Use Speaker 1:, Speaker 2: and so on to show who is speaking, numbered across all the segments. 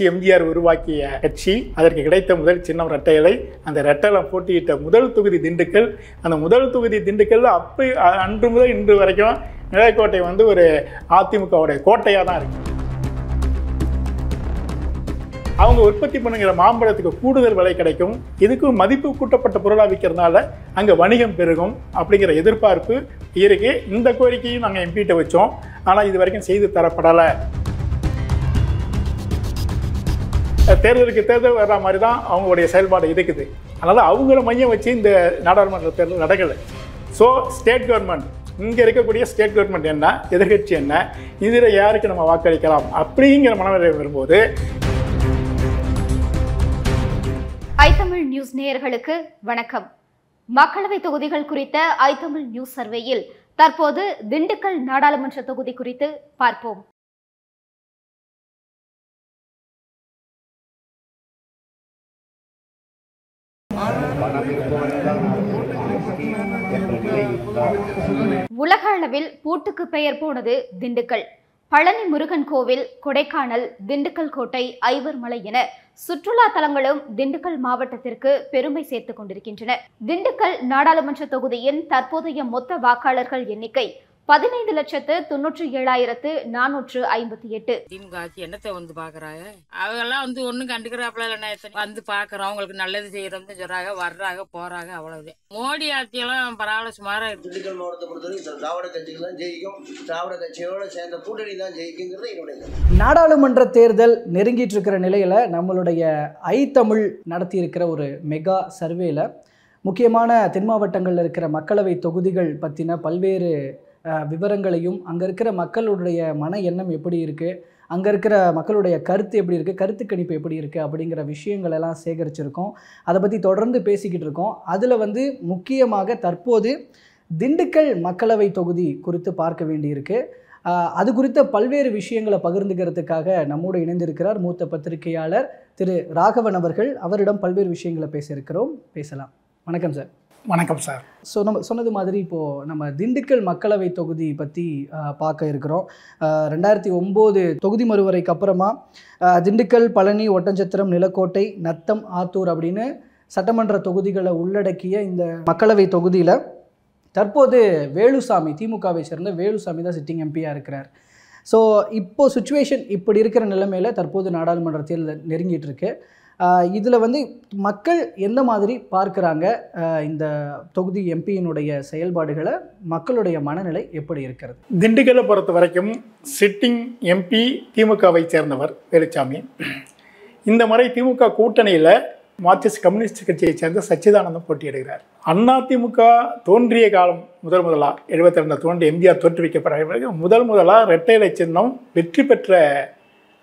Speaker 1: புரட்சி எம்ஜிஆர் உருவாக்கிய கட்சி அதற்கு கிடைத்த முதல் சின்னம் ரெட்டை இலை அந்த ரெட்டையில போட்டியிட்ட முதல் தொகுதி திண்டுக்கல். அந்த முதல் தொகுதி திண்டுக்கல்ல அப்போ அன்று முதல் இன்று வரைக்கும் நிலைக்கோட்டை வந்து ஒரு அதிமுகவுடைய கோட்டையாக தான் இருக்கு. அவங்க உற்பத்தி பண்ணுங்கிற மாம்பழத்துக்கு கூடுதல் விலை கிடைக்கும். இதுக்கும் மதிப்பு கூட்டப்பட்ட பொருளாக விற்கிறதுனால அங்கே வணிகம் பெருகும் அப்படிங்கிற எதிர்பார்ப்பு இருக்கு. இந்த கோரிக்கையும் நாங்கள் எம்பிட்ட வச்சோம். ஆனால் இது வரைக்கும் செய்து தரப்படலை. தேர்தலுக்கு தேர்தல் வர்ற மாதிரி தான் அவங்களுடைய செயல்பாடு இருக்குது. அதனால் அவங்கள மையம் வச்சு இந்த நாடாளுமன்ற தேர்தல் நடக்கலை. ஸோ ஸ்டேட் கவர்மெண்ட் இங்கே இருக்கக்கூடிய ஸ்டேட் கவர்மெண்ட் என்ன எதிர்கட்சி என்ன இதில் யாருக்கு நம்ம வாக்களிக்கலாம் அப்படிங்கிற மனநிலை வரும்போது
Speaker 2: ஐத்தமிழ் நியூஸ் நேயர்களுக்கு வணக்கம். மக்களவை தொகுதிகள் குறித்த ஐத்தமிழ் நியூஸ் சர்வேயில் தற்போது திண்டுக்கல் நாடாளுமன்ற தொகுதி குறித்து பார்ப்போம். உலக அளவில் பூட்டுக்கு பெயர் போனது திண்டுக்கல். பழனி முருகன் கோவில் கொடைக்கானல் திண்டுக்கல் கோட்டை ஐவர்மலை என சுற்றுலா தலங்களும் திண்டுக்கல் மாவட்டத்திற்கு பெருமை சேர்த்துக் கொண்டிருக்கின்றன. திண்டுக்கல் நாடாளுமன்ற தொகுதியின் தற்போதைய மொத்த வாக்காளர்கள் எண்ணிக்கை பதினைந்து லட்சத்து தொன்னூற்றி ஏழாயிரத்து நானூற்று ஐம்பத்தி எட்டு.
Speaker 3: திமுக ஆட்சி என்னத்தை வந்து பாக்குறாங்க? அவங்கெல்லாம் வந்து ஒண்ணும் கண்டுக்கிறாப்புல இல்ல நேத்து. வந்து பாக்குறோம் அவங்களுக்கு நல்லது செய்யறோம்னு சொல்றாங்க வர்றாங்க போறாங்க அவ்வளவுதான். மோடி ஆட்சியெல்லாம் பரவாயில்ல சுமாரா இருக்கு.
Speaker 4: திண்டுக்கல் மாவட்டத்தை பொறுத்தவரைக்கும் திராவிட கட்சிகள் தான் ஜெயிக்கும். திராவிட கட்சியோட சேர்ந்த கூட்டணி தான் ஜெயிக்குங்கிறது என்னுடைய.
Speaker 5: நாடாளுமன்ற தேர்தல் நெருங்கிட்டு இருக்கிற நிலையில் நம்மளுடைய ஐ தமிழ் நடத்தி இருக்கிற ஒரு மெகா சர்வேல முக்கியமான தென் மாவட்டங்களில் இருக்கிற மக்களவை தொகுதிகள் பற்றின பல்வேறு விவரங்களையும் அங்கே இருக்கிற மக்களுடைய மன எண்ணம் எப்படி இருக்குது அங்கே இருக்கிற மக்களுடைய கருத்து எப்படி இருக்குது கருத்து கணிப்பு எப்படி இருக்குது அப்படிங்கிற விஷயங்கள் எல்லாம் சேகரிச்சிருக்கோம். அதை பற்றி தொடர்ந்து பேசிக்கிட்டு இருக்கோம். அதில் வந்து முக்கியமாக தற்போது திண்டுக்கல் மக்களவை தொகுதி குறித்து பார்க்க வேண்டியிருக்கு. அது குறித்த பல்வேறு விஷயங்களை பகிர்ந்துக்கிறதுக்காக நம்மோடு இணைந்திருக்கிறார் மூத்த பத்திரிகையாளர் திரு ராகவன் அவர்கள். அவரிடம் பல்வேறு விஷயங்களை பேசியிருக்கிறோம். பேசலாம். வணக்கம் சார்.
Speaker 1: வணக்கம் சார்
Speaker 5: ஸோ நம்ம சொன்னது மாதிரி இப்போது நம்ம திண்டுக்கல் மக்களவை தொகுதி பற்றி பார்க்க இருக்கிறோம். ரெண்டாயிரத்தி ஒம்பது தொகுதி மறுவரைக்கு அப்புறமா திண்டுக்கல் பழனி ஒட்டஞ்சத்திரம் நிலக்கோட்டை நத்தம் ஆத்தூர் அப்படின்னு சட்டமன்ற தொகுதிகளை உள்ளடக்கிய இந்த மக்களவை தொகுதியில் தற்போது வேலுசாமி திமுகவை சேர்ந்த வேலுசாமி தான் சிட்டிங் எம்பியாக இருக்கிறார். ஸோ இப்போ சுச்சுவேஷன் இப்படி இருக்கிற நிலைமையில் தற்போது நாடாளுமன்ற தேர்தல் நெருங்கிட்டு இருக்குது இதில் வந்து மக்கள் எந்த மாதிரி பார்க்குறாங்க? இந்த தொகுதி எம்பியினுடைய செயல்பாடுகளை மக்களுடைய மனநிலை எப்படி இருக்கிறது?
Speaker 1: திண்டுக்கலை பொறுத்த வரைக்கும் சிட்டிங் எம்பி திமுகவை சேர்ந்தவர் வேலுச்சாமி. இந்த முறை திமுக கூட்டணியில் மார்க்சிஸ்ட் கம்யூனிஸ்ட் கட்சியை சேர்ந்த சச்சிதானந்தம் போட்டியிடுகிறார். அண்ணா திமுக தோன்றிய காலம் முதல் முதலாக எழுபத்தி ரெண்டு தோன்றி எம்ஜிஆர் தோற்றுவிக்கப்பட்ட பிறகு முதல் முதலாக இரட்டை சின்னம் வெற்றி பெற்ற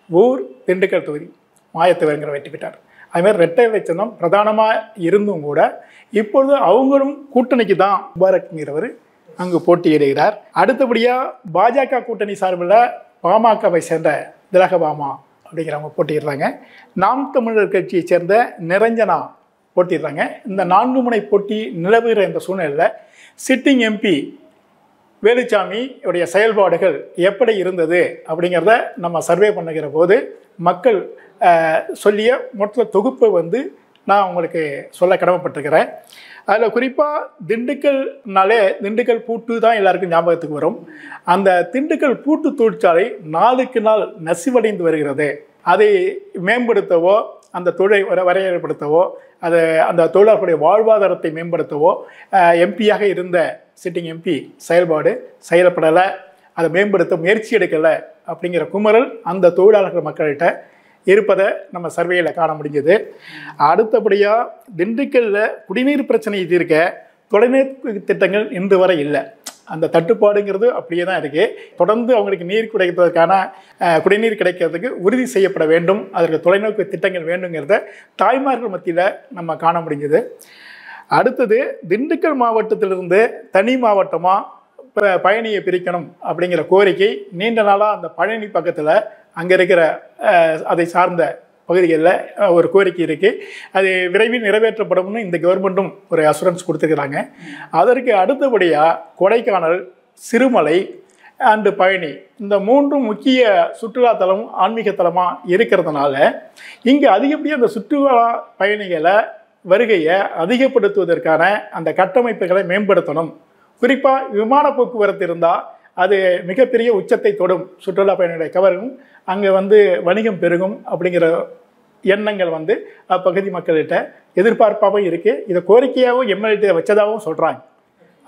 Speaker 1: ஊர் திண்டுக்கல் தொகுதி மாயத்தவருங்கிற வெற்றி பெற்றார். அதுமாதிரி ரெட்டை இலைச்சந்தம் பிரதானமாக இருந்தும் கூட இப்பொழுது அவங்களும் கூட்டணிக்கு தான் முபாரக்ங்கிறவர் அங்கு போட்டியிடுகிறார். அடுத்தபடியாக பாஜக கூட்டணி சார்பில் பாமகவை சேர்ந்த திலகபாமா அப்படிங்கிறவங்க போட்டியிடுறாங்க. நாம் தமிழர் கட்சியை சேர்ந்த நிரஞ்சனா போட்டிடுறாங்க இந்த நான்கு முனை போட்டி நிலவுகிற இந்த சூழ்நிலையில் சிட்டிங் எம்பி வேலுச்சாமி உடைய செயல்பாடுகள் எப்படி இருந்தது அப்படிங்கிறத நம்ம சர்வே பண்ணுகிற போது மக்கள் சொல்லிய மொத்த தொகுப்பு வந்து நான் உங்களுக்கு சொல்ல கடமைப்பட்டிருக்கிறேன். அதில் குறிப்பாக திண்டுக்கல்னாலே திண்டுக்கல் பூட்டு தான் எல்லாருக்கும் ஞாபகத்துக்கு வரும். அந்த திண்டுக்கல் பூட்டு தொழிற்சாலை நாளுக்கு நாள் நசிவடைந்து வருகிறது. அதை மேம்படுத்தவோ அந்த தொழிலை வர வரையறைப்படுத்தவோ அது அந்த தொழிலாளர்களுடைய வாழ்வாதாரத்தை மேம்படுத்தவோ எம்பியாக இருந்த சிட்டிங் எம்பி செயல்பாடு செயல்படலை அதை மேம்படுத்த முயற்சி எடுக்கலை அப்படிங்கிற குமரல் அந்த தொழிலாளர்கள் மக்கள்கிட்ட இருப்பதை நம்ம சர்வேயில் காண முடிஞ்சது. அடுத்தபடியாக திண்டுக்கல்லில் குடிநீர் பிரச்சனையை தீர்க்க தொலைநீர் திட்டங்கள் இன்று வரை இல்லை. அந்த தட்டுப்பாடுங்கிறது அப்படியே தான் இருக்குது தொடர்ந்து அவங்களுக்கு நீர் கிடைப்பதற்கான குடிநீர் கிடைக்கிறதுக்கு உறுதி செய்யப்பட வேண்டும். அதற்கு தொலைநோக்கு திட்டங்கள் வேண்டுங்கிறத தாய்மார்கள் மத்தியில் நம்ம காண முடிஞ்சது. அடுத்தது திண்டுக்கல் மாவட்டத்திலிருந்து தனி மாவட்டமாக பயணியை பிரிக்கணும் அப்படிங்கிற கோரிக்கை நீண்ட நாளாக அந்த பழனி பக்கத்தில் அங்கே இருக்கிற அதை சார்ந்த பகுதிகளில் ஒரு கோரிக்கை இருக்குது அது விரைவில் நிறைவேற்றப்படும்னு இந்த கவர்மெண்ட்டும் ஒரு அசூரன்ஸ் கொடுத்துருக்குறாங்க. அதற்கு அடுத்தபடியாக கொடைக்கானல் சிறுமலை அண்டு பழனி இந்த மூன்றும் முக்கிய சுற்றுலாத்தலம் ஆன்மீக தலமாக இருக்கிறதுனால இங்கே அதிகப்படியாக அந்த சுற்றுலா பயணிகளை வருகையை அதிகப்படுத்துவதற்கான அந்த கட்டமைப்புகளை மேம்படுத்தணும். குறிப்பாக விமான போக்குவரத்து இருந்தால் அது மிகப்பெரிய உச்சத்தை தொடும். சுற்றுலா பயணிகளை கவரும். அங்கே வந்து வணிகம் பெருகும் அப்படிங்கிற எண்ணங்கள் வந்து அப்பகுதி மக்கள்கிட்ட எதிர்பார்ப்பாகவும் இருக்குது இதை கோரிக்கையாகவும் எம்எல்ஏ வச்சதாகவும் சொல்கிறாங்க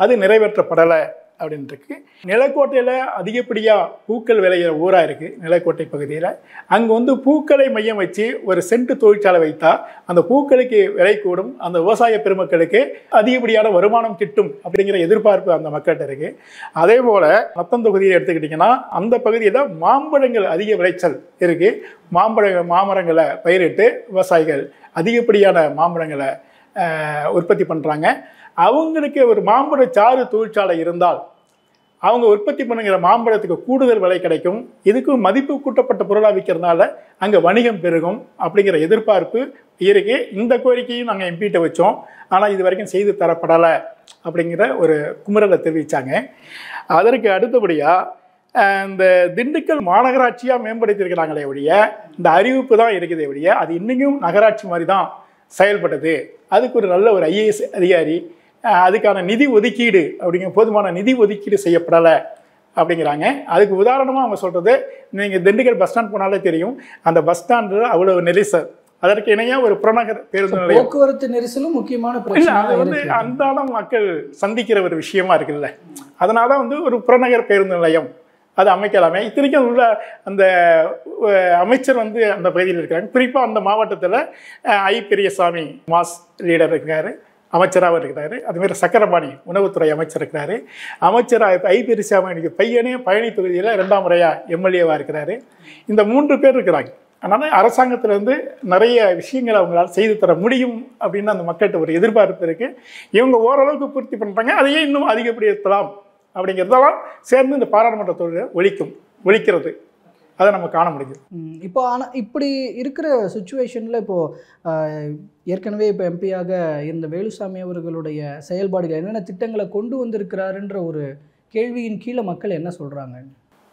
Speaker 1: அது நிறைவேற்றப்படலை. அப்படின்னு இருக்கு நிலக்கோட்டையில் அதிகப்படியாக பூக்கள் விளையிற ஊராக இருக்குது நிலக்கோட்டை பகுதியில். அங்கே வந்து பூக்களை மையம் வச்சு ஒரு சென்ட் தொழிற்சாலை வைத்தா அந்த பூக்களுக்கு விலை கூடும் அந்த விவசாய பெருமக்களுக்கு அதிகப்படியான வருமானம் கிட்டும் அப்படிங்கிற எதிர்பார்ப்பு அந்த மக்கள்கிட்ட இருக்குது அதே போல் மத்தம் தொகுதியை எடுத்துக்கிட்டிங்கன்னா அந்த பகுதியில் மாம்பழங்கள் அதிக விளைச்சல் இருக்குது மாம்பழ மாமரங்களை பயிரிட்டு விவசாயிகள் அதிகப்படியான மாம்பழங்களை உற்பத்தி பண்ணுறாங்க அவங்களுக்கு ஒரு மாம்பழ சாறு தொழிற்சாலை இருந்தால் அவங்க உற்பத்தி பண்ணுங்கிற மாம்பழத்துக்கு கூடுதல் விலை கிடைக்கும். இதுக்கும் மதிப்பு கூட்டப்பட்ட பொருளாக விற்கிறதுனால அங்கே வணிகம் பெருகும் அப்படிங்கிற எதிர்பார்ப்பு இருக்கு. இந்த கோரிக்கையும் நாங்கள் எம்பிகிட்ட வச்சோம். ஆனால் இது வரைக்கும் செய்து தரப்படலை அப்படிங்கிற ஒரு குமுறலை தெரிவித்தாங்க அதற்கு அடுத்தபடியாக இந்த திண்டுக்கல் மாநகராட்சியாக மேம்படுத்தியிருக்கிறாங்களே ஒழிய இந்த அறிவிப்பு தான் இருக்குதே ஒழிய அது இன்னைக்கும் நகராட்சி மாதிரி தான் செயல்பட்டது. அதுக்கு ஒரு நல்ல ஒரு ஐஏஎஸ் அதிகாரி அதுக்கான நிதி ஒதுக்கீடு அப்படிங்கிற போதுமான நிதி ஒதுக்கீடு செய்யப்படலை அப்படிங்கிறாங்க. அதுக்கு உதாரணமாக அவங்க சொல்கிறது நீங்கள் திண்டுக்கல் பஸ் ஸ்டாண்ட் போனாலே தெரியும். அந்த பஸ் ஸ்டாண்டில் அவ்வளவு நெரிசல். அதற்கு இணையாக ஒரு புறநகர் பேருந்து நிலையம்.
Speaker 5: போக்குவரத்து நெரிசலும் முக்கியமான
Speaker 1: இல்ல அது
Speaker 5: பிரச்சனை
Speaker 1: வந்து அன்றாடம் மக்கள் சந்திக்கிற ஒரு விஷயமா இருக்குல்ல. அதனால வந்து ஒரு புறநகர் பேருந்து நிலையம் அது அமைக்கலாமே. இத்தனைக்கும் உள்ள அந்த அமைச்சர் வந்து அந்த பகுதியில் இருக்கிறாங்க குறிப்பாக அந்த மாவட்டத்தில் ஐ. பெரியசாமி மாஸ் லீடர் இருக்காரு. அமைச்சராக இருக்கிறாரு. அதுமாரி சக்கரபாணி உணவுத்துறை அமைச்சர் இருக்கிறாரு. அமைச்சராக ஐ. பெரியசாமி பையனே பழனி தொகுதியில் ரெண்டாம் முறையாக எம்எல்ஏவாக இருக்கிறாரு. இந்த மூன்று பேர் இருக்கிறாங்க. அதனால் அரசாங்கத்திலேருந்து நிறைய விஷயங்களை அவங்களால் செய்து தர முடியும் அப்படின்னு அந்த மக்கள்கிட்ட ஒரு எதிர்பார்ப்பு இருக்குது இவங்க ஓரளவுக்கு பூர்த்தி பண்ணுறாங்க அதையே இன்னும் அதிகப்படுத்தலாம் அப்படிங்கிறதெல்லாம் சேர்ந்து இந்த பாராளுமன்றத்தோடு ஒழிக்கும் ஒழிக்கிறது அதை நம்ம காண முடியுது.
Speaker 5: இப்போ ஆனால் இப்படி இருக்கிற சுச்சுவேஷனில் இப்போது ஏற்கனவே இப்போ எம்பியாக இருந்த வேலுசாமி அவர்களுடைய செயல்பாடுகள் என்னென்ன திட்டங்களை கொண்டு வந்திருக்கிறாருன்ற ஒரு கேள்வியின் கீழே மக்கள் என்ன சொல்கிறாங்க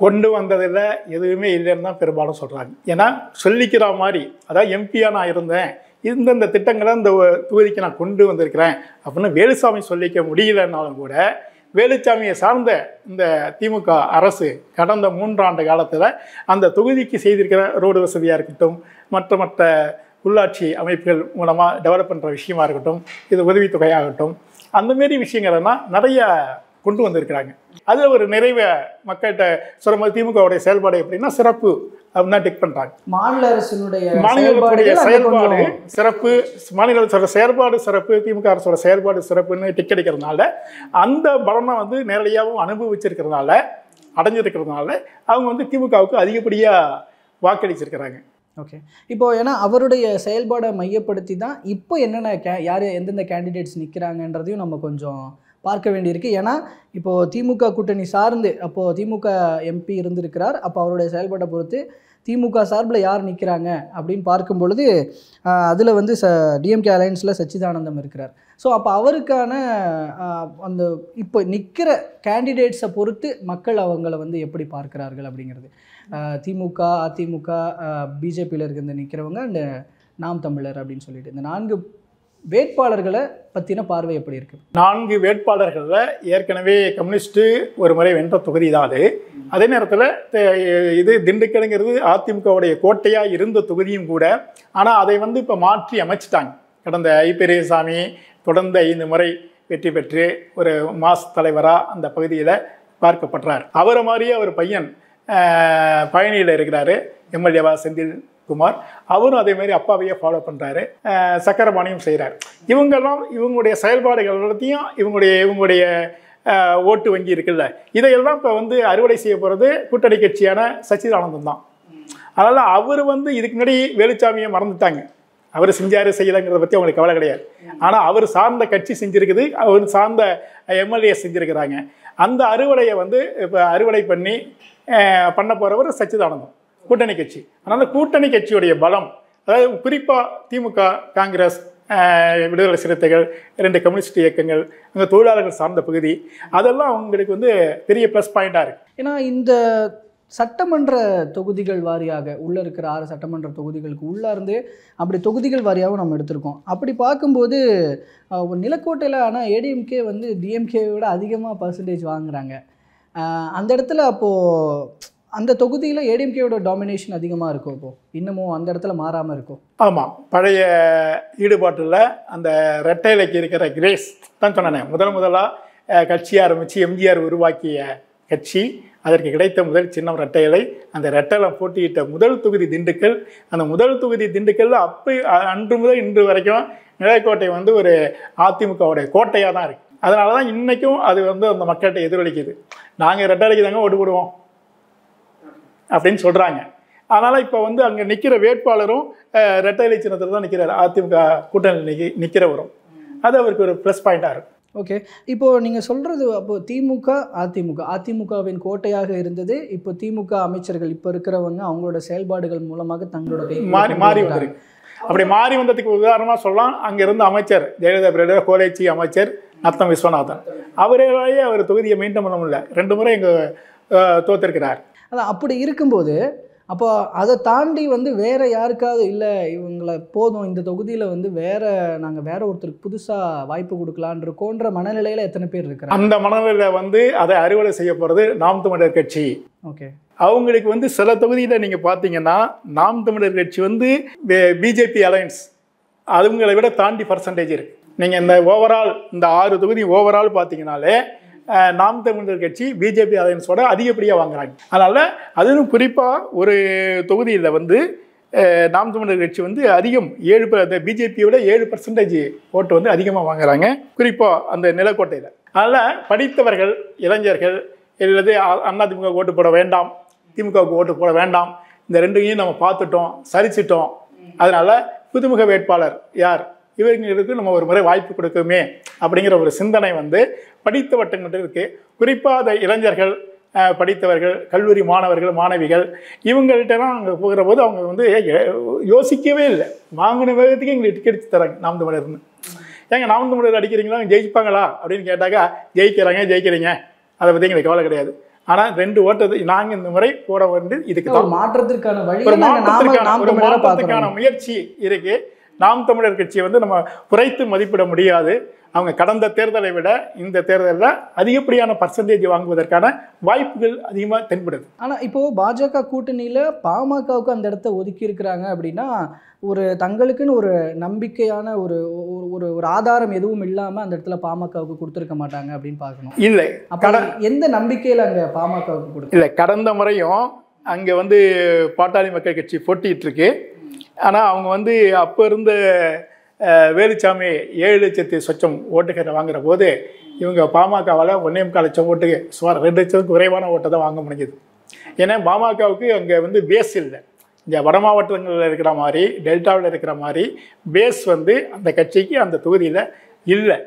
Speaker 1: கொண்டு வந்ததில் எதுவுமே இல்லைன்னு தான் பெரும்பாலும் சொல்கிறாங்க ஏன்னா சொல்லிக்கிற மாதிரி அதாவது எம்பியாக நான் இருந்தேன் இந்தந்த திட்டங்களை இந்த தொகுதிக்கு நான் கொண்டு வந்திருக்கிறேன் அப்படின்னு வேலுசாமி சொல்லிக்க முடியலன்னாலும் கூட வேலுச்சாமியை சார்ந்த இந்த திமுக அரசு கடந்த மூன்றாண்டு காலத்தில் அந்த தொகுதிக்கு செய்திருக்கிற ரோடு வசதியாக இருக்கட்டும் மற்ற மற்ற உள்ளாட்சி அமைப்புகள் மூலமாக டெவலப் பண்ணுற விஷயமா இருக்கட்டும் இது உதவித்தொகையாகட்டும் அந்த மாரி விஷயங்களெல்லாம் நிறைய கொண்டு வந்திருக்கிறாங்க. அதில் ஒரு நிறைவை மக்கள்கிட்ட சொல்லும்போது திமுகவுடைய செயல்பாடு எப்படின்னா சிறப்பு அப்படின்னு டிக் பண்ணுறாங்க
Speaker 5: மாநில அரசினுடைய அங்க
Speaker 1: செயல்பாடு சிறப்பு மாநில அரசோட செயல்பாடு சிறப்பு திமுக அரசோட செயல்பாடு சிறப்புன்னு டிக் அடிக்கிறதுனால அந்த பலனை வந்து நேரடியாகவும் அனுபவிச்சிருக்கிறதுனால அடைஞ்சிருக்கிறதுனால அவங்க வந்து திமுகவுக்கு அதிகப்படியாக வாக்களிச்சிருக்கிறாங்க.
Speaker 5: ஓகே இப்போ ஏன்னா அவருடைய செயல்பாடை மையப்படுத்தி தான் இப்போ என்னென்ன கே யார் எந்தெந்த கேண்டிடேட்ஸ் நிற்கிறாங்கன்றதையும் நம்ம கொஞ்சம் பார்க்க வேண்டியிருக்கு. ஏன்னா இப்போது திமுக கூட்டணி சார்ந்து அப்போது திமுக எம்பி இருந்திருக்கிறார். அப்போ அவருடைய செயல்பாட்டை பொறுத்து திமுக சார்பில் யார் நிற்கிறாங்க அப்படின்னு பார்க்கும் பொழுது அதில் வந்து ச டிஎம்கே அலையன்ஸில் சச்சிதானந்தம் இருக்கிறார். ஸோ அப்போ அவருக்கான அந்த இப்போ நிற்கிற கேண்டிடேட்ஸை பொறுத்து மக்கள் அவங்கள வந்து எப்படி பார்க்கிறார்கள் அப்படிங்கிறது. திமுக அதிமுக பிஜேபியில் இருக்கிற நிற்கிறவங்க அண்டு நாம் தமிழர் அப்படின்னு சொல்லிட்டு. இந்த நான்கு வேட்பாளர்களை பற்றின பார்வை எப்படி இருக்குது
Speaker 1: நான்கு வேட்பாளர்களில் ஏற்கனவே கம்யூனிஸ்ட்டு ஒரு முறை வென்ற தொகுதி தான் அது. அதே நேரத்தில் இது திண்டுக்கல்ங்கிறது அதிமுகவுடைய கோட்டையாக இருந்த தொகுதியும் கூட ஆனால் அதை வந்து இப்போ மாற்றி அமைச்சிட்டாங்க. கடந்த ஐ. பெரியசாமி தொடர்ந்து ஐந்து முறை வெற்றி பெற்று ஒரு மாஸ் தலைவராக அந்த பகுதியில் பார்க்கப்படுறார். அவரை மாதிரியே அவர் பையன் பயணியில் இருக்கிறாரு. எம்எல்ஏவா செந்தில் குமார். அவரும் அதே மாதிரி அப்பாவையே ஃபாலோ பண்ணுறாரு சக்கரபாணியும் செய்கிறார் இவங்கெல்லாம் இவங்களுடைய செயல்பாடுகள் எல்லாத்தையும் இவங்களுடைய இவங்களுடைய ஓட்டு வங்கி இருக்குல்ல. இதையெல்லாம் இப்போ வந்து அறுவடை செய்ய போகிறது கூட்டணி கட்சியான சச்சிதானந்தம் தான். அதனால் அவர் வந்து இதுக்கு முன்னாடி வேலுச்சாமியை மறந்துட்டாங்க. அவர் செஞ்சார் செய்யலைங்கிறத பற்றி அவங்களுக்கு கவலை கிடையாது. ஆனால் அவர் சார்ந்த கட்சி செஞ்சுருக்குது. அவர் சார்ந்த எம்எல்ஏ செஞ்சுருக்கிறாங்க. அந்த அறுவடையை வந்து இப்போ அறுவடை பண்ணி பண்ண போகிறவர் சச்சிதானந்தம். கூட்டணி கட்சி. அதனால் கூட்டணி கட்சியுடைய பலம் அதாவது குறிப்பாக திமுக காங்கிரஸ் விடுதலை சிறுத்தைகள் ரெண்டு கம்யூனிஸ்ட் இயக்கங்கள் அங்கே தொழிலாளர்கள் சார்ந்த பகுதி அதெல்லாம் அவங்களுக்கு வந்து பெரிய ப்ளஸ் பாயிண்டாக இருக்குது
Speaker 5: ஏன்னா இந்த சட்டமன்ற தொகுதிகள் வாரியாக உள்ளே இருக்கிற ஆறு சட்டமன்ற தொகுதிகளுக்கு உள்ளார்ந்து அப்படி தொகுதிகள் வாரியாகவும் நம்ம எடுத்திருக்கோம். அப்படி பார்க்கும்போது நிலக்கோட்டையில் ஆனால் ஏடிஎம்கே வந்து டிஎம்கே விட அதிகமாக பர்சன்டேஜ் வாங்குறாங்க. அந்த இடத்துல அப்போது அந்த தொகுதியில் ஏடிஎம்கேயோட டாமினேஷன் அதிகமாக இருக்கும் இப்போது இன்னமும் அந்த இடத்துல மாறாமல் இருக்கும்
Speaker 1: ஆமாம் பழைய ஈடுபாட்டில் அந்த ரெட்டை இலைக்கு இருக்கிற கிரேஸ் தான் சொன்னேன். முதல் முதலாக கட்சி ஆரம்பித்து எம்ஜிஆர் உருவாக்கிய கட்சி அதற்கு கிடைத்த முதல் சின்னம் ரெட்டையலை அந்த ரெட்டையில போட்டியிட்ட முதல் தொகுதி திண்டுக்கல். அந்த முதல் தொகுதி திண்டுக்கல்ல அப்போ அன்று முதல் இன்று வரைக்கும் நிலைக்கோட்டை வந்து ஒரு அதிமுகவுடைய கோட்டையாக தான் இருக்குது அதனால தான் இன்றைக்கும் அது வந்து அந்த மக்கள்கிட்ட எதிரொலிக்குது. நாங்கள் ரெட்டலைக்கு தாங்க ஓட்டு போடுவோம். அப்படின்னு சொல்கிறாங்க அதனால் இப்போ வந்து அங்கே நிற்கிற வேட்பாளரும் அஹ், ரெட்டை இலை சின்னத்தில் தான் நிற்கிறார் அதிமுக கூட்டணி நிற்கி நிற்கிறவரும் அது அவருக்கு ஒரு ப்ளஸ் பாயிண்டாக இருக்கும்.
Speaker 5: ஓகே இப்போ நீங்கள் சொல்கிறது அப்போ திமுக அதிமுக. அதிமுகவின் கோட்டையாக இருந்தது. இப்போ திமுக அமைச்சர்கள் இப்போ இருக்கிறவங்க அவங்களோட செயல்பாடுகள் மூலமாக தங்களோட
Speaker 1: மாறி மாறி வந்திருக்கு. அப்படி மாறி வந்ததுக்கு உதாரணமாக சொல்லலாம். அங்கே இருந்த அமைச்சர் ஜெயலலிதா பிரதர் கோலேச்சி அமைச்சர் நத்தம் விஸ்வநாதன். அவரேயே அவர் தொகுதியை மெயின்டைன் பண்ண முடியல. ரெண்டு முறை இங்கே தோத்திருக்கிறார்.
Speaker 5: அதான் அப்படி இருக்கும்போது அப்போ அதை தாண்டி வந்து வேற யாருக்காவது இல்லை இவங்களை போதும் இந்த தொகுதியில் வந்து வேற நாங்கள் வேற ஒருத்தருக்கு புதுசாக வாய்ப்பு கொடுக்கலான் இருக்கோன்ற மனநிலையில் எத்தனை பேர் இருக்கிறாங்க?
Speaker 1: அந்த மனநிலையில் வந்து அதை அறுவடை செய்ய போகிறது நாம் தமிழர் கட்சி.
Speaker 5: ஓகே.
Speaker 1: அவங்களுக்கு வந்து சில தொகுதியில் நீங்கள் பார்த்தீங்கன்னா நாம் தமிழர் கட்சி வந்து பிஜேபி அலையன்ஸ் அவங்களை விட தாண்டி பர்சன்டேஜ் இருக்கு. நீங்கள் இந்த ஓவரால் இந்த ஆறு தொகுதி ஓவரால் பார்த்தீங்கனாலே நாம் தமிழர் கட்சி பிஜேபி அலையன்ஸோட அதிகப்படியாக வாங்குறாங்க. அதனால் அதுவும் குறிப்பாக ஒரு தொகுதியில் வந்து நாம் தமிழர் கட்சி வந்து அதிகம் ஏழு பிஜேபியோட ஏழு பர்சன்டேஜ் ஓட்டு வந்து அதிகமாக வாங்குறாங்க. குறிப்பாக அந்த நிலக்கோட்டையில். அதனால் படித்தவர்கள் இளைஞர்கள் அல்லது அதிமுக ஓட்டு போட வேண்டாம் திமுகவுக்கு ஓட்டு போட வேண்டாம் இந்த ரெண்டையும் நம்ம பார்த்துட்டோம் சரிச்சிட்டோம். அதனால் புதுமுக வேட்பாளர் யார்? இவர்களுக்கு நம்ம ஒரு முறை வாய்ப்பு கொடுக்குமே அப்படிங்கிற ஒரு சிந்தனை வந்து படித்த வட்டங்கள் இருக்கு. குறிப்பாக அந்த இளைஞர்கள் படித்தவர்கள் கல்லூரி மாணவர்கள் மாணவிகள் இவங்கள்ட்டலாம் அங்கே போகிற போது அவங்க வந்து யோசிக்கவே இல்லை. வாங்கின வேகத்துக்கு எங்களுக்கு டிக்கெட் தராங்க நாம் தமிழர்னு ஏங்க நாம் தமிழர் அடிக்கிறீங்களா? ஜெயிப்பாங்களா? அப்படின்னு கேட்டாக்கா ஜெயிக்கிறாங்க ஜெயிக்கிறீங்க. அதை பற்றி எங்களுக்கு கவலை கிடையாது. ஆனால் ரெண்டு ஓட்டது நாங்கள் இந்த முறை போட வந்து இதுக்கு
Speaker 5: மாற்றத்திற்கான வழி
Speaker 1: ஒரு
Speaker 5: நாம்
Speaker 1: ஒரு மாற்றத்துக்கான முயற்சி இருக்கு. நாம் தமிழர் கட்சியை வந்து நம்ம குறைத்து மதிப்பிட முடியாது. அவங்க கடந்த தேர்தலை விட இந்த தேர்தலில் அதிகப்படியான பர்சன்டேஜ் வாங்குவதற்கான வாய்ப்புகள் அதிகமாக தென்படுது.
Speaker 5: ஆனால் இப்போ பாஜக கூட்டணியில் பாமகவுக்கு அந்த இடத்த ஒதுக்கி இருக்கிறாங்க அப்படின்னா ஒரு தங்களுக்குன்னு ஒரு நம்பிக்கையான ஒரு ஒரு- ஒரு ஒரு ஆதாரம் எதுவும் இல்லாமல் அந்த இடத்துல பாமகவுக்கு கொடுத்துருக்க மாட்டாங்க அப்படின்னு பார்க்கணும்.
Speaker 1: இல்லை.
Speaker 5: அப்போ எந்த நம்பிக்கையில் அங்கே பாமகவுக்கு கொடுத்து
Speaker 1: இல்லை. கடந்த முறையும் அங்கே வந்து பாட்டாளி மக்கள் கட்சி போட்டிட்டு இருக்கு ஆனால் அவங்க வந்து அப்போ இருந்த வேலுச்சாமி ஏழு லட்சத்து சொச்சம் ஓட்டுகளை வாங்குற போது இவங்க பாமகவால் ஒன்றே முக்கால் லட்சம் ஓட்டுக்கு சுமார் ரெண்டு லட்சத்துக்கு குறைவான ஓட்டை தான் வாங்க முடிஞ்சது. ஏன்னா பாமகவுக்கு அங்கே வந்து பேஸ் இல்லை. இந்த வட மாவட்டங்களில் இருக்கிற மாதிரி டெல்டாவில் இருக்கிற மாதிரி பேஸ் வந்து அந்த கட்சிக்கு அந்த தொகுதியில் இல்லை.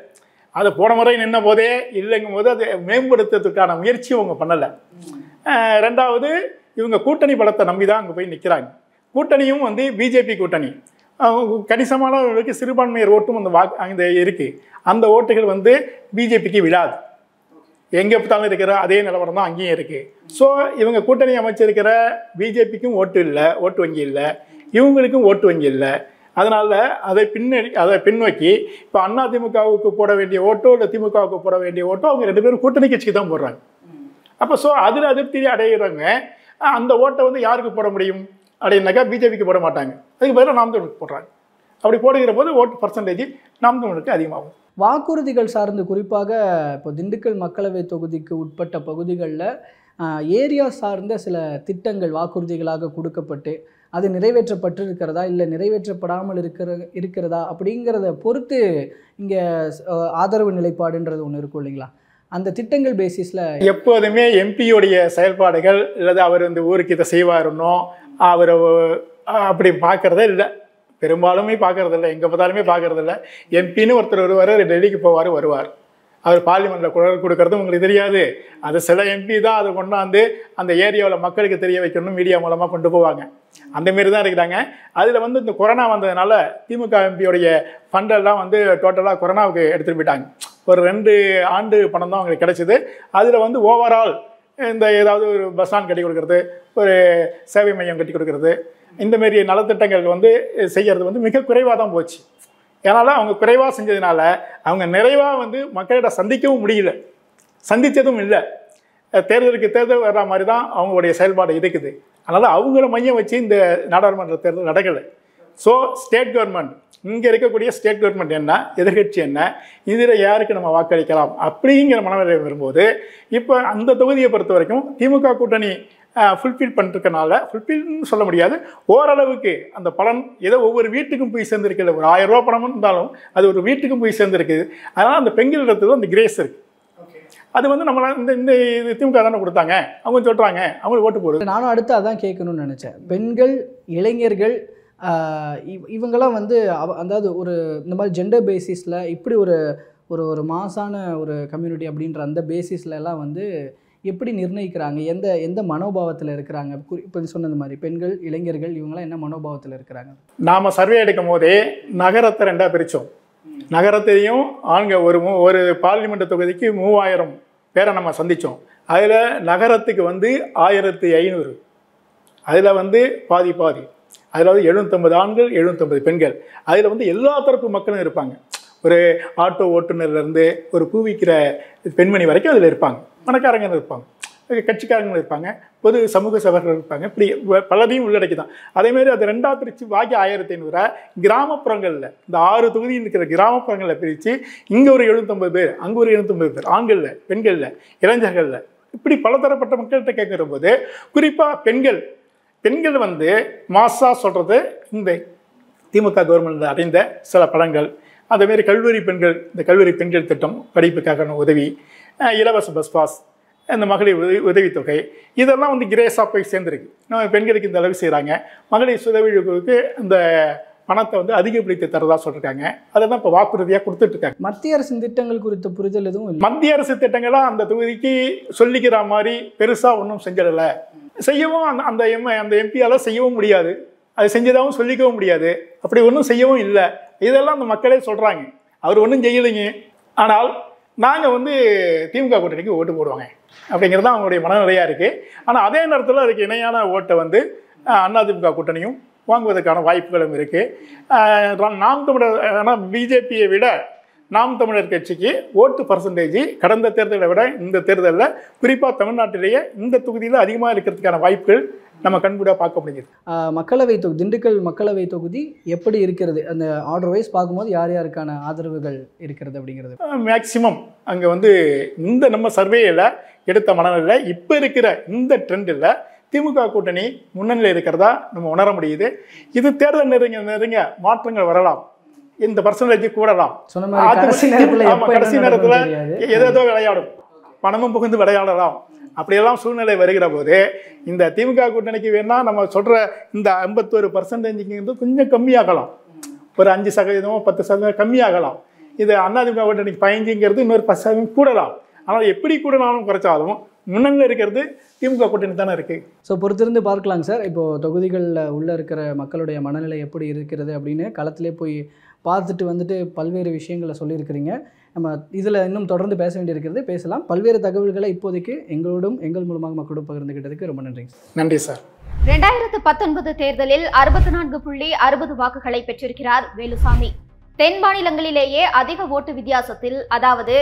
Speaker 1: அது போன முறை நின்ன போதே இல்லைங்கும் போது அதை மேம்படுத்துறதுக்கான முயற்சி அவங்க பண்ணலை. ரெண்டாவது இவங்க கூட்டணி பலத்தை நம்பி தான் அங்கே போய் நிற்கிறாங்க கூட்டணியும் வந்து பிஜேபி கூட்டணி. கணிசமானவர்களுக்கு சிறுபான்மையர் ஓட்டும் அந்த வாக்கு அந்த இருக்குது அந்த ஓட்டுகள் வந்து பிஜேபிக்கு விழாது. எங்கே பார்த்தாலும் இருக்கிற அதே நிலவரம் தான் அங்கேயும் இருக்குது ஸோ இவங்க கூட்டணி அமைச்சிருக்கிற பிஜேபிக்கும் ஓட்டு இல்லை ஓட்டு வங்கி இல்லை இவங்களுக்கும் ஓட்டு வங்கி இல்லை. அதனால் அதை பின்னணி அதை பின்னோக்கி இப்போ அண்ணா திமுகவுக்கு போட வேண்டிய ஓட்டோ இல்லை திமுகவுக்கு போட வேண்டிய ஓட்டோ அவங்க ரெண்டு பேரும் கூட்டணி கட்சிக்கு தான் போடுறாங்க. அப்போ ஸோ அதில் அதிருப்தி அடைகிறவங்க அந்த ஓட்டை வந்து யாருக்கு போட முடியும்? அப்படின்னாக்கா பிஜேபிக்கு போட மாட்டாங்க. அதுக்கு பதிலாக நாம் தமிழுக்கு போடுறாங்க. அப்படி போடுகிற போது ஓட்டு பர்சன்டேஜ் நாம் தமிழுக்கு அதிகமாகும்.
Speaker 5: வாக்குறுதிகள் சார்ந்து குறிப்பாக இப்போ திண்டுக்கல் மக்களவை தொகுதிக்கு உட்பட்ட பகுதிகளில் ஏரியா சார்ந்த சில திட்டங்கள் வாக்குறுதிகளாக கொடுக்கப்பட்டு அது நிறைவேற்றப்பட்டு இருக்கிறதா இல்லை நிறைவேற்றப்படாமல் இருக்கிற இருக்கிறதா அப்படிங்கிறத பொறுத்து இங்கே ஆதரவு நிலைப்பாடுன்றது ஒன்று இருக்கும் இல்லைங்களா? அந்த திட்டங்கள் பேசிஸில்
Speaker 1: எப்போதுமே எம்பியோடைய செயல்பாடுகள் அல்லது அவர் இந்த ஊருக்கு இதை செய்வாருன்னோ அவர் அப்படி பார்க்குறதே இல்லை. பெரும்பாலுமே பார்க்கறது இல்லை எங்கே பார்த்தாலுமே பார்க்கறது இல்லை எம்பின்னு ஒருத்தர் வருவார் டெல்லிக்கு போவார் வருவார். அவர் பார்லிமெண்ட்டில் குரல் கொடுக்கறது உங்களுக்கு தெரியாது. அது சில எம்பி தான் அதை கொண்டாந்து அந்த ஏரியாவில் மக்களுக்கு தெரிய வைக்கணும் மீடியா மூலமாக கொண்டு போவாங்க. அந்த மாரி தான் இருக்கிறாங்க. அதில் வந்து இந்த கொரோனா வந்ததுனால திமுக எம்பியோடைய ஃபண்டெல்லாம் வந்து டோட்டலாக கொரோனாவுக்கு எடுத்துகிட்டு போயிட்டாங்க. ஒரு ரெண்டு ஆண்டு பணம் தான் அவங்களுக்கு கிடச்சிது. அதில் வந்து ஓவரால் இந்த ஏதாவது ஒரு பஸ் ஸ்டாண்ட் கட்டி கொடுக்கறது ஒரு சேவை மையம் கட்டி கொடுக்கறது இந்த மாரி நலத்திட்டங்கள் வந்து செய்கிறது வந்து மிக குறைவாக தான் போச்சு. ஏன்னால் அவங்க குறைவாக செஞ்சதுனால அவங்க நிறைவாக வந்து மக்களிடம் சந்திக்கவும் முடியல. சந்தித்ததும் இல்லை. தேர்தலுக்கு தேர்தல் வர்ற மாதிரி தான் அவங்களுடைய செயல்பாடு இருக்குது. அதனால் அவங்கள மையம் வச்சு இந்த நாடாளுமன்ற தேர்தல் நடக்கலை. ஸோ ஸ்டேட் கவர்மெண்ட் இங்கே இருக்கக்கூடிய ஸ்டேட் கவர்மெண்ட் என்ன? எதிர்க்கட்சி என்ன? இதில் யாருக்கு நம்ம வாக்களிக்கலாம்? அப்படிங்கிற மனநிலை வரும்போது இப்போ அந்த தொகுதியை பொறுத்த வரைக்கும் திமுக கூட்டணி ஃபுல்ஃபில் பண்ணிருக்கனால ஃபுல்ஃபில்னு சொல்ல முடியாது. ஓரளவுக்கு அந்த பலன் ஏதோ ஒவ்வொரு வீட்டுக்கும் போய் சேர்ந்துருக்குல்ல ஒரு ஆயிரம் ரூபா பணம் இருந்தாலும் அது ஒரு வீட்டுக்கும் போய் சேர்ந்துருக்குது. அதனால் அந்த பெண்கள் இடத்துல அந்த கிரேஸ் இருக்குது அது வந்து நம்மளால் இந்த இந்த இது திமுக தானே கொடுத்தாங்க. அவங்க சொல்கிறாங்க அவங்களுக்கு ஓட்டு போடுது.
Speaker 5: நானும் அடுத்து அதான் கேட்கணும்னு நினச்சேன். பெண்கள் இளைஞர்கள் இவங்கெல்லாம் வந்து அவ- அதாவது ஒரு இந்த மாதிரி ஜெண்டர் பேசிஸில் இப்படி ஒரு ஒரு ஒரு மாசான ஒரு கம்யூனிட்டி அப்படின்ற அந்த பேசிஸ்ல எல்லாம் வந்து எப்படி நிர்ணயிக்கிறாங்க? எந்த எந்த மனோபாவத்தில் இருக்கிறாங்க? குறி- இப்போ சொன்னது மாதிரி பெண்கள் இளைஞர்கள் இவங்கெல்லாம் என்ன மனோபாவத்தில் இருக்கிறாங்க?
Speaker 1: நாம் சர்வே எடுக்கும் போதே நகரத்தை ரெண்டாக பிரித்தோம் நகரத்தையும் ஆண்க ஒரு மூ ஒரு பார்லிமெண்ட் தொகுதிக்கு மூவாயிரம் பேரை நம்ம சந்தித்தோம் அதில் நகரத்துக்கு வந்து ஆயிரத்தி ஐநூறு. அதில் வந்து பாதி பாதி. அதில் வந்து எழுநூற்றம்பது ஆண்கள் எழுநூத்தம்பது பெண்கள். அதில் வந்து எல்லா தரப்பு மக்களும் இருப்பாங்க. ஒரு ஆட்டோ ஓட்டுநர்லேருந்து ஒரு பூ விற்கிற பெண்மணி வரைக்கும் அதில் இருப்பாங்க. பணக்காரங்க இருப்பாங்க. கட்சிக்காரங்க இருப்பாங்க. பொது சமூக சபர்கள் இருப்பாங்க. இப்படி பலதையும் உள்ளடக்கி தான் அதேமாரி அது ரெண்டாக பிரித்து பாக்கி ஆயிரத்தி ஐநூறுரூவா கிராமப்புறங்களில் இந்த ஆறு தொகுதியில் இருக்கிற கிராமப்புறங்களில் பிரித்து இங்கே ஒரு எழுநூத்தம்பது பேர் அங்கே ஒரு எழுநூத்தம்பது பேர் ஆண்களில் பெண்களில் இளைஞர்களில் இப்படி பலதரப்பட்ட மக்கள்கிட்ட கேட்குற போது குறிப்பாக பெண்கள் பெண்கள் வந்து மாசா சொல்கிறது இந்த திமுக கவர்மெண்ட் அடைந்த சில பலன்கள் அதேமாரி கல்லூரி பெண்கள் இந்த கல்லூரி பெண்கள் திட்டம் படிப்புக்கான உதவி இலவச பஸ் பாஸ் இந்த மகளிர் உதவி உதவித்தொகை இதெல்லாம் வந்து கிரேஸாக போய் சேர்ந்துருக்கு. நம்ம பெண்களுக்கு இந்த அளவு செய்கிறாங்க மகளிர் சுதவிழுக்கு இந்த பணத்தை வந்து அதிகப்படுத்தி தரதா சொல்லியிருக்காங்க அதை தான் இப்போ வாக்குறுதியாக கொடுத்துட்ருக்காங்க
Speaker 5: மத்திய அரசின் திட்டங்கள் குறித்த புரிதல் எதுவும்
Speaker 1: மத்திய அரசு திட்டங்களாம் அந்த தொகுதிக்கு சொல்லிக்கிற மாதிரி பெருசாக ஒன்றும் செஞ்சிடல செய்யவும் அந்த அந்த எம் அந்த எம்பியால் செய்யவும் முடியாது. அது செஞ்சதாகவும் சொல்லிக்கவும் முடியாது. அப்படி ஒன்றும் செய்யவும் இல்லை. இதெல்லாம் அந்த மக்களே சொல்கிறாங்க அவர் ஒன்றும் செய்யலைங்க. ஆனால் நாங்கள் வந்து திமுக கூட்டணிக்கு ஓட்டு போடுவாங்க. அப்படிங்கிறது தான் அவங்களுடைய மனநிலையாக இருக்குது ஆனால் அதே நேரத்தில் அதுக்கு இணையான ஓட்டை வந்து அண்ணா அதிமுக கூட்டணியும் வாங்குவதற்கான வாய்ப்புகளும் இருக்குது நாம் தமிழர் ஆனால் பிஜேபியை விட நாம் தமிழர் கட்சிக்கு ஓட்டு பர்சன்டேஜ் கடந்த தேர்தலை விட இந்த தேர்தலில் குறிப்பாக தமிழ்நாட்டிலேயே இந்த தொகுதியில் அதிகமாக இருக்கிறதுக்கான வாய்ப்புகள் நம்ம கண்கூட பார்க்க முடியுது.
Speaker 5: மக்களவை தொகுதி திண்டுக்கல் மக்களவை தொகுதி எப்படி இருக்கிறது? அந்த ஆர்டர் வைஸ் பார்க்கும்போது யார் யாருக்கான ஆதரவுகள் இருக்கிறது அப்படிங்கிறது?
Speaker 1: மேக்சிமம் அங்கே வந்து இந்த நம்ம சர்வேயில் எடுத்த மனநிலையில் இப்போ இருக்கிற இந்த ட்ரெண்டில் திமுக கூட்டணி முன்னணியில் இருக்கிறதா நம்ம உணர முடியுது. இது தேர்தல் நெருங்க நெருங்க மாற்றங்கள் வரலாம். இந்த பர்சன்டேஜ் கூடலாம்.
Speaker 5: கடைசி நேரத்தில்
Speaker 1: ஏதேதோ விளையாடும். பணமும் புகுந்து விளையாடலாம். அப்படியெல்லாம் சூழ்நிலை வருகிற போது இந்த திமுக கூட்டணிக்கு வேணா நம்ம சொல்ற இந்த ஐம்பத்தோரு பர்சன்டேஜுங்கிறது கொஞ்சம் கம்மியாகலாம். ஒரு அஞ்சு சதவீதமோ பத்து சதவீதம் கம்மியாகலாம். இது அதிமுக கூட்டணிக்கு பதினஞ்சுங்கிறது இன்னொரு பத்து சதவீதம் கூடலாம். ஆனால் எப்படி கூடனாலும் குறைச்சாலும் முன்னணியில் இருக்கிறது திமுக கூட்டணி தானே இருக்கு.
Speaker 5: ஸோ பொறுத்திருந்து பார்க்கலாங்க சார். இப்போது தொகுதிகளில் உள்ளே இருக்கிற மக்களுடைய மனநிலை எப்படி இருக்கிறது அப்படின்னு களத்திலே போய் பார்த்துட்டு வந்துட்டு பல்வேறு விஷயங்களை சொல்லியிருக்கிறீங்க. நம்ம இதில் இன்னும் தொடர்ந்து பேச வேண்டியிருக்கிறது பேசலாம். பல்வேறு தகவல்களை இப்போதைக்கு எங்களோடும் எங்கள் மூலமாக மக்களோடு பகிர்ந்துக்கிட்டதுக்கு ரொம்ப நன்றிங்க சார்
Speaker 1: நன்றி சார்.
Speaker 2: இரண்டாயிரத்து பத்தொன்பது தேர்தலில் அறுபத்தி நான்கு புள்ளி அறுபது வாக்குகளை பெற்றிருக்கிறார் வேலுசாமி. தென் மாநிலங்களிலேயே அதிக ஓட்டு வித்தியாசத்தில் அதாவது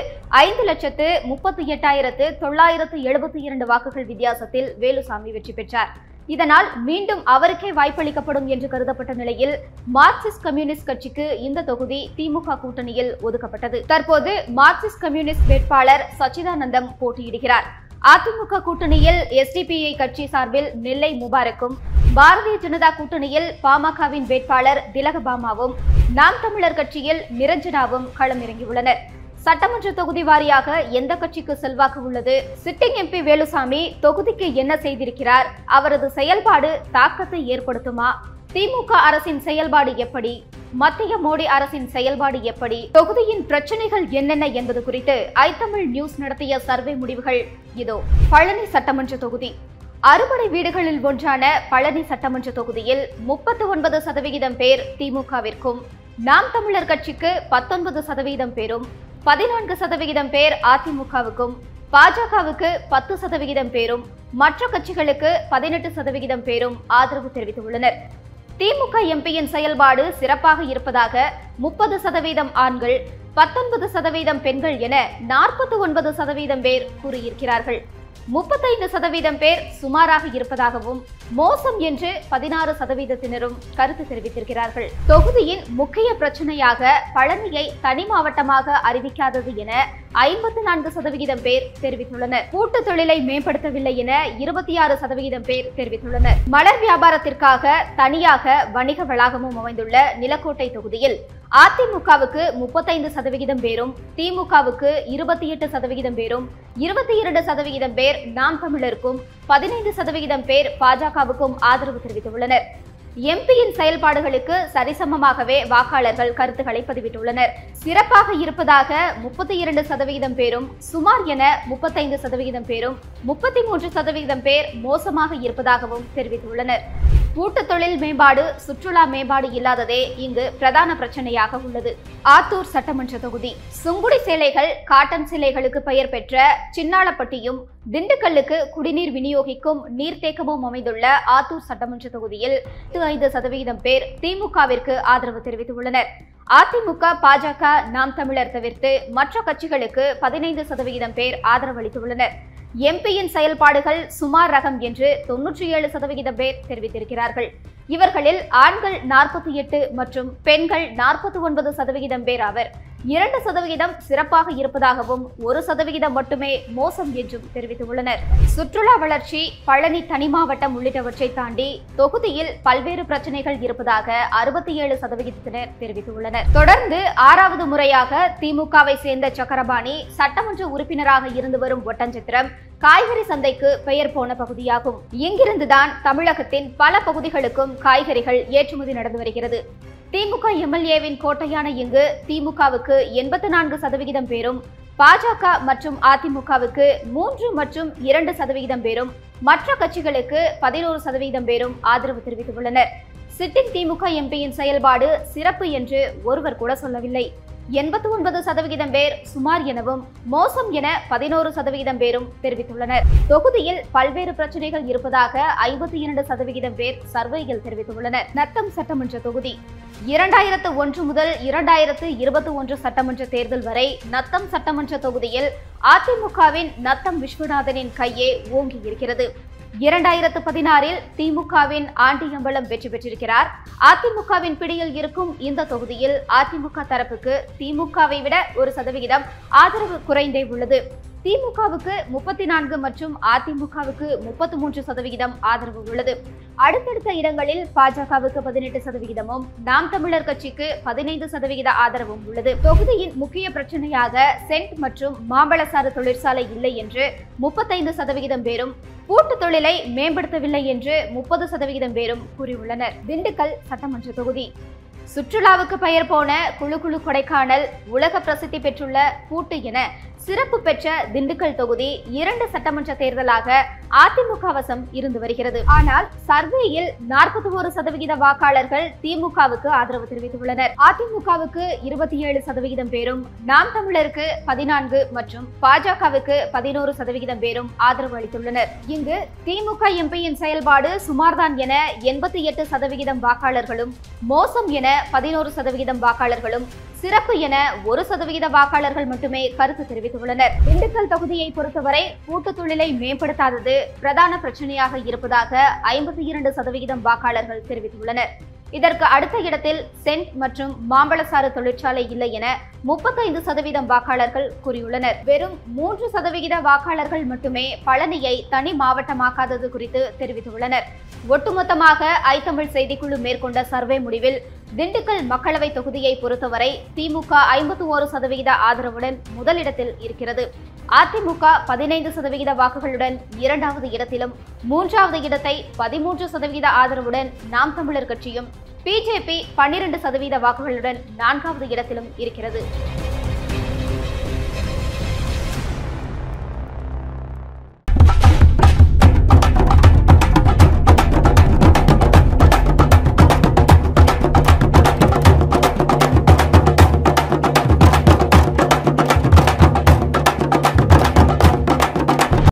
Speaker 2: ஐந்து லட்சத்து முப்பத்தி எட்டாயிரத்து தொள்ளாயிரத்து எழுபத்தி இரண்டு வாக்குகள் வித்தியாசத்தில் வேலுசாமி வெற்றி பெற்றார். இதனால் மீண்டும் அவருக்கே வாய்ப்பளிக்கப்படும் என்று கருதப்பட்ட நிலையில் மார்க்சிஸ்ட் கம்யூனிஸ்ட் கட்சிக்கு இந்த தொகுதி திமுக கூட்டணியில் ஒதுக்கப்பட்டது. தற்போது மார்க்சிஸ்ட் கம்யூனிஸ்ட் வேட்பாளர் சச்சிதானந்தம் போட்டியிடுகிறார். அதிமுக கூட்டணியில் எஸ்டிபிஐ கட்சி சார்பில் நெல்லை முபாரக்கும் பாரதிய ஜனதா கூட்டணியில் பாமகவின் வேட்பாளர் திலகபாமாவும் நாம் தமிழர் கட்சியில் நிரஞ்சனாவும் களமிறங்கியுள்ளனர். சட்டமன்ற தொகுதி வாரியாக எந்த கட்சிக்கு செல்வாக்கு உள்ளது? சிட்டிங் எம்பி வேலுசாமி தொகுதிக்கு என்ன செய்திருக்கிறார்? அவரது செயல்பாடு தாக்கத்தை ஏற்படுத்துமா? திமுக அரசின் செயல்பாடு எப்படி? மத்திய மோடி அரசின் செயல்பாடு எப்படி? தொகுதியின் பிரச்சனைகள் என்னென்ன என்பது குறித்து ஐத்தமிழ் நியூஸ் நடத்திய சர்வே முடிவுகள் இதோ. பழனி சட்டமன்ற தொகுதி. அறுபடை வீடுகளில் ஒன்றான பழனி சட்டமன்ற தொகுதியில் முப்பத்து ஒன்பது சதவிகிதம் பேர் திமுகவிற்கும் நாம் தமிழர் கட்சிக்கு பத்தொன்பது சதவீதம் பேரும் பதினான்கு சதவிகிதம் பேர் அதிமுகவுக்கும் பாஜகவுக்கு பத்து சதவிகிதம் பேரும் மற்ற கட்சிகளுக்கு பதினெட்டு சதவிகிதம் பேரும் ஆதரவு தெரிவித்துள்ளனர். திமுக எம்பியின் செயல்பாடு சிறப்பாக இருப்பதாக முப்பது சதவீதம் ஆண்கள் பத்தொன்பது சதவீதம் பெண்கள் என நாற்பத்தி ஒன்பது சதவீதம் பேர் கூறியிருக்கிறார்கள். முப்பத்தைந்து சதவீதம் பேர் சுமாராக இருப்பதாகவும் மோசம் என்று பதினாறு சதவீதத்தினரும் கருத்து தெரிவித்திருக்கிறார்கள். தொகுதியின் முக்கிய பிரச்சனையாக பழனியை தனி மாவட்டமாக அறிவிக்காதது என ஐம்பத்தி நான்கு சதவிகிதம் பேர் தெரிவித்துள்ளனர். கூட்டு தொழிலை மேம்படுத்தவில்லை என இருபத்தி ஆறு சதவிகிதம் பேர் தெரிவித்துள்ளனர். மலர் வியாபாரத்திற்காக தனியாக வணிக வளாகமும் அமைந்துள்ள நிலக்கோட்டை தொகுதியில் அதிமுகவுக்கு முப்பத்தைந்து சதவிகிதம் பேரும் திமுகவுக்கு இருபத்தி எட்டு சதவிகிதம் பேரும் இருபத்தி இரண்டு சதவிகிதம் பேர் நாம் தமிழருக்கும் பதினைந்து சதவிகிதம் பேர் பாஜகவுக்கும் ஆதரவு தெரிவித்துள்ளனர். எம்பியின் செயல்பாடுகளுக்கு சரிசமமாகவே வாக்காளர்கள் கருத்துக்களை பதிவிட்டுள்ளனர். சிறப்பாக இருப்பதாக முப்பத்தி இரண்டு சதவிகிதம் பேரும் சுமார் என முப்பத்தைந்து சதவிகிதம் பேரும் முப்பத்தி மூன்று சதவிகிதம் பேர் மோசமாக இருப்பதாகவும் தெரிவித்துள்ளனர். கூட்டு தொழில் மேம்பாடு சுற்றுலா மேம்பாடு இல்லாததே இங்கு பிரதான பிரச்சனையாக உள்ளது. ஆத்தூர் சட்டமன்ற தொகுதி. சுங்குடி சேலைகள் காட்டன் சேலைகளுக்கு பெயர் பெற்ற சின்னாளப்பட்டியும் திண்டுக்கல்லுக்கு குடிநீர் விநியோகிக்கும் நீர்த்தேக்கமும் அமைந்துள்ள ஆத்தூர் சட்டமன்ற தொகுதியில் ஐந்து சதவிகிதம் பேர் திமுகவிற்கு ஆதரவு தெரிவித்துள்ளனர். அதிமுக பாஜக நாம் தமிழர் தவிர்த்து மற்ற கட்சிகளுக்கு பதினைந்து சதவிகிதம் பேர் ஆதரவு அளித்துள்ளனர். எம்பியின் செயல்பாடுகள் சுமார் ரகம் என்று தொன்னூற்றி ஏழு சதவிகிதம் பேர் தெரிவித்திருக்கிறார்கள். இவர்களில் ஆண்கள் நாற்பத்தி எட்டு மற்றும் பெண்கள் நாற்பத்தி ஒன்பது சதவிகிதம் பேர் ஆவர். இரண்டு சதவிகிதம் சிறப்பாக இருப்பதாகவும் ஒரு சதவிகிதம் மட்டுமே மோசம் என்றும் தெரிவித்துள்ளனர். சுற்றுலா வளர்ச்சி பழனி தனி மாவட்டம் உள்ளிட்டவற்றை தாண்டி தொகுதியில் பல்வேறு பிரச்சனைகள் இருப்பதாக அறுபத்தி ஏழு சதவிகிதத்தினர் தெரிவித்துள்ளனர். தொடர்ந்து ஆறாவது முறையாக திமுகவை சேர்ந்த சக்கரபாணி சட்டமன்ற உறுப்பினராக இருந்து வரும் ஒட்டஞ்சித்திரம் காய்கறி சந்தைக்கு பெயர் போன பகுதியாகும். இங்கிருந்துதான் தமிழகத்தின் பல பகுதிகளுக்கும் காய்கறிகள் ஏற்றுமதி நடந்து வருகிறது. திமுக எம்எல்ஏவின் கோட்டையான இங்கு திமுகவுக்கு எண்பத்தி நான்கு சதவிகிதம் பேரும் பாஜக மற்றும் அதிமுகவுக்கு மூன்று மற்றும் இரண்டு சதவிகிதம் பேரும் மற்ற கட்சிகளுக்கு பதினோரு சதவிகிதம் பேரும் ஆதரவு தெரிவித்துள்ளனர். சிட்டிங் திமுக எம்பியின் செயல்பாடு சிறப்பு என்று ஒருவர் கூட சொல்லவில்லை. எண்பத்தி ஒன்பது சதவிகிதம் பேர் சுமார் எனவும் மோசம் என பதினோரு சதவிகிதம் பேரும் தெரிவித்துள்ளனர். தொகுதியில் பல்வேறு பிரச்சனைகள் இருப்பதாக ஐம்பத்தி இரண்டு சதவிகிதம் பேர் சர்வேயில் தெரிவித்துள்ளனர். நத்தம் சட்டமன்ற தொகுதி. இரண்டாயிரத்து ஒன்று முதல் இரண்டாயிரத்து இருபத்தி ஒன்று சட்டமன்ற தேர்தல் வரை நத்தம் சட்டமன்ற தொகுதியில் அதிமுகவின் நத்தம் விஸ்வநாதனின் கையே ஓங்கி இருக்கிறது. இரண்டாயிரத்து பதினாறில் திமுகவின் ஆண்டியம்பலம் வெற்றி பெற்றிருக்கிறார். அதிமுகவின் பிடியில் இருக்கும் இந்த தொகுதியில் அதிமுக தரப்புக்கு திமுகவை விட ஒரு சதவிகிதம் ஆதரவு குறைந்தே உள்ளது. திமுகவுக்கு முப்பத்தி நான்கு மற்றும் அதிமுகவுக்கு முப்பத்தி மூன்று சதவிகிதம் ஆதரவு உள்ளது. அடுத்தடுத்த இடங்களில் பாஜகவுக்கு பதினெட்டு சதவிகிதமும் நாம் தமிழர் கட்சிக்கு பதினைந்து சதவிகித ஆதரவும் உள்ளது. தொகுதியின் முக்கிய பிரச்சனையாக சென்ட் மற்றும் மாம்பழசாறு தொழிற்சாலை இல்லை என்று முப்பத்தைந்து சதவிகிதம் பேரும் கூட்டு தொழிலை மேம்படுத்தவில்லை என்று முப்பது சதவிகிதம் பேரும் கூறியுள்ளனர். திண்டுக்கல் சட்டமன்ற தொகுதி. சுற்றுலாவுக்கு பெயர் போன குழு குழு கொடைக்கானல் உலக பிரசித்தி பெற்றுள்ள கூட்டு என சிறப்பு பெற்ற திண்டுக்கல் தொகுதி இரண்டு சட்டமன்ற தேர்தலாக அதிமுக வசம் இருந்து வருகிறது. ஆனால் சர்வேயில் நாற்பத்தி ஒரு சதவிகித வாக்காளர்கள் திமுகவுக்கு ஆதரவு தெரிவித்துள்ளனர். அதிமுகவுக்கு இருபத்தி ஏழு சதவிகிதம் பேரும் நாம் தமிழருக்கு பதினான்கு மற்றும் பாஜகவுக்கு பதினோரு சதவிகிதம் பேரும் ஆதரவு அளித்துள்ளனர். இங்கு திமுக எம்பியின் செயல்பாடு சுமார்தான் என எண்பத்தி எட்டு சதவிகிதம் வாக்காளர்களும் மோசம் என பதினோரு சதவிகிதம் வாக்காளர்களும் சிறப்பு என ஒரு சதவிகித வாக்காளர்கள் மட்டுமே கருத்து தெரிவித்துள்ளனர் திண்டுக்கல் தொகுதியை பொறுத்தவரை கூட்டு தொழிலை மேம்படுத்தாதது பிரதான பிரச்சனையாக இருப்பதாக ஐம்பத்தி இரண்டு சதவிகிதம் வாக்காளர்கள் தெரிவித்துள்ளனர். இதற்கு அடுத்த இடத்தில் சென்ட் மற்றும் மாம்பழசாறு தொழிற்சாலை இல்லை என முப்பத்தைந்து சதவீதம் வாக்காளர்கள் கூறியுள்ளனர். வெறும் மூன்று சதவிகித வாக்காளர்கள் மட்டுமே பழனியை தனி மாவட்டமாக்காதது குறித்து தெரிவித்துள்ளனர். ஒட்டுமொத்தமாக ஐத்தமிழ் செய்திக்குழு மேற்கொண்ட சர்வே முடிவில் திண்டுக்கல் மக்களவை தொகுதியை பொறுத்தவரை திமுக ஐம்பத்தி ஓரு சதவிகித ஆதரவுடன் முதலிடத்தில் இருக்கிறது. அதிமுக பதினைந்து சதவிகித வாக்குகளுடன் இரண்டாவது இடத்திலும் மூன்றாவது இடத்தை பதிமூன்று சதவிகித ஆதரவுடன் நாம் தமிழர் கட்சியும் பிஜேபி பன்னிரண்டு சதவீத வாக்குகளுடன் நான்காவது இடத்திலும் இருக்கிறது.